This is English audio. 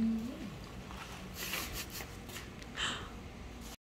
Mm-hmm.